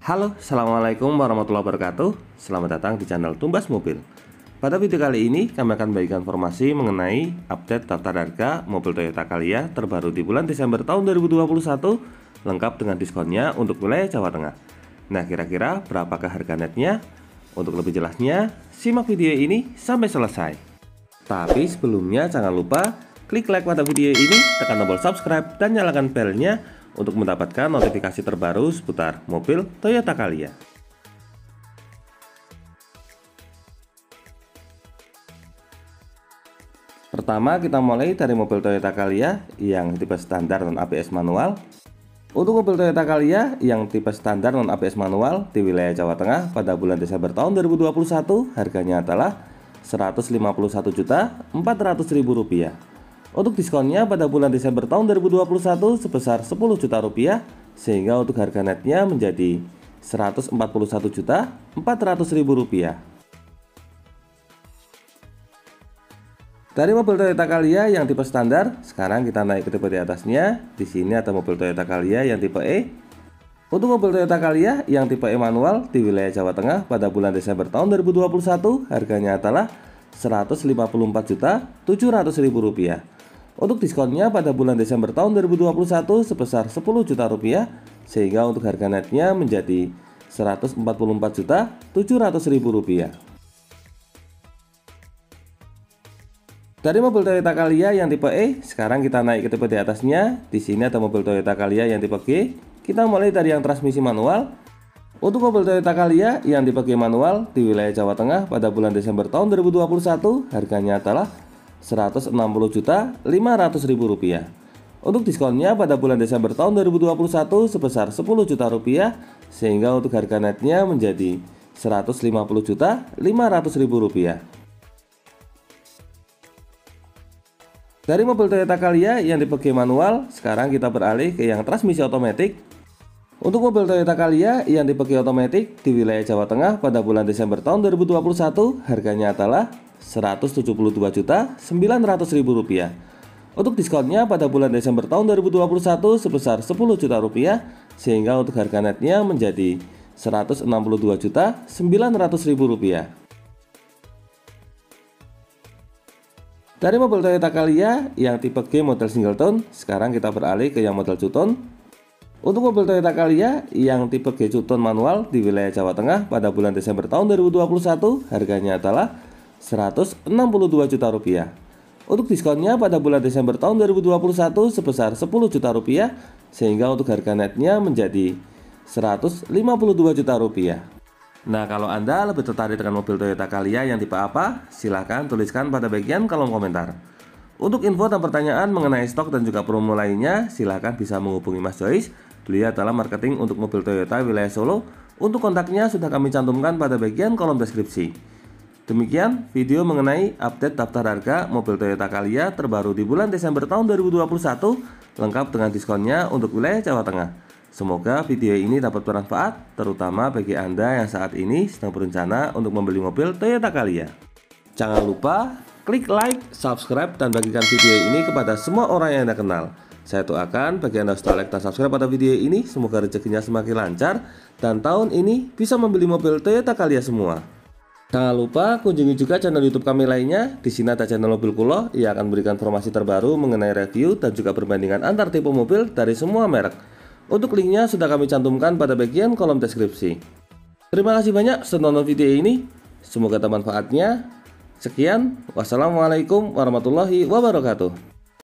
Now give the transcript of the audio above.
Halo, Assalamualaikum warahmatullahi wabarakatuh. Selamat datang di channel Tumbas Mobil. Pada video kali ini kami akan bagikan informasi mengenai update daftar harga mobil Toyota Calya terbaru di bulan Desember tahun 2021 Lengkap dengan diskonnya untuk wilayah Jawa Tengah. Nah kira-kira berapakah harga netnya? Untuk lebih jelasnya, simak video ini sampai selesai. Tapi sebelumnya jangan lupa klik like pada video ini, tekan tombol subscribe dan nyalakan belnya untuk mendapatkan notifikasi terbaru seputar mobil Toyota Calya. Pertama kita mulai dari mobil Toyota Calya yang tipe standar non ABS manual. Untuk mobil Toyota Calya yang tipe standar non ABS manual di wilayah Jawa Tengah pada bulan Desember tahun 2021 harganya adalah Rp151.400.000 untuk diskonnya pada bulan Desember tahun 2021 sebesar 10 juta rupiah sehingga untuk harga netnya menjadi 141 juta 400 ribu rupiah. Dari mobil Toyota Calya yang tipe standar, sekarang kita naik ke tipe di atasnya. Di sini ada mobil Toyota Calya yang tipe E. Untuk mobil Toyota Calya yang tipe E manual di wilayah Jawa Tengah pada bulan Desember tahun 2021 harganya adalah 154 juta 700 ribu rupiah. Untuk diskonnya pada bulan Desember tahun 2021 sebesar 10 juta rupiah sehingga untuk harga netnya menjadi 144 juta 700 ribu rupiah. Dari mobil Toyota Calya yang tipe E, sekarang kita naik ke tipe di atasnya. Di sini ada mobil Toyota Calya yang tipe G. Kita mulai dari yang transmisi manual. Untuk mobil Toyota Calya yang tipe G manual di wilayah Jawa Tengah pada bulan Desember tahun 2021 harganya adalah 160 juta 500 ribu rupiah. Untuk diskonnya pada bulan Desember tahun 2021 sebesar 10 juta rupiah sehingga untuk harga netnya menjadi 150 juta 500 ribu rupiah. Dari mobil Toyota Calya yang G manual, sekarang kita beralih ke yang transmisi otomatis. Untuk mobil Toyota Calya yang G otomatis di wilayah Jawa Tengah pada bulan Desember tahun 2021 harganya adalah Rp172.900.000. Untuk diskonnya pada bulan Desember tahun 2021 sebesar 10 juta rupiah sehingga untuk harga netnya menjadi Rp162.900.000. Dari mobil Toyota Calya yang tipe G model single tone, sekarang kita beralih ke yang model two tone. Untuk mobil Toyota Calya yang tipe G two tone manual di wilayah Jawa Tengah pada bulan Desember tahun 2021 harganya adalah 162 juta rupiah. Untuk diskonnya pada bulan Desember tahun 2021 sebesar 10 juta rupiah sehingga untuk harga netnya menjadi 152 juta rupiah. Nah kalau Anda lebih tertarik dengan mobil Toyota Calya yang tipe apa? Silahkan tuliskan pada bagian kolom komentar. Untuk info dan pertanyaan mengenai stok dan juga promo lainnya, silahkan bisa menghubungi Mas Joyce. Beliau adalah marketing untuk mobil Toyota wilayah Solo. Untuk kontaknya sudah kami cantumkan pada bagian kolom deskripsi. Demikian video mengenai update daftar harga mobil Toyota Calya terbaru di bulan Desember tahun 2021 lengkap dengan diskonnya untuk wilayah Jawa Tengah. Semoga video ini dapat bermanfaat terutama bagi Anda yang saat ini sedang berencana untuk membeli mobil Toyota Calya. Jangan lupa klik like, subscribe, dan bagikan video ini kepada semua orang yang Anda kenal. Saya doakan bagi Anda sudah like dan subscribe pada video ini, semoga rezekinya semakin lancar dan tahun ini bisa membeli mobil Toyota Calya semua. Jangan lupa kunjungi juga channel YouTube kami lainnya. Di sini ada channel Mobil Kulo yang akan memberikan informasi terbaru mengenai review dan juga perbandingan antar tipe mobil dari semua merek. Untuk linknya sudah kami cantumkan pada bagian kolom deskripsi. Terima kasih banyak sudah nonton video ini. Semoga bermanfaatnya. Sekian, wassalamualaikum warahmatullahi wabarakatuh.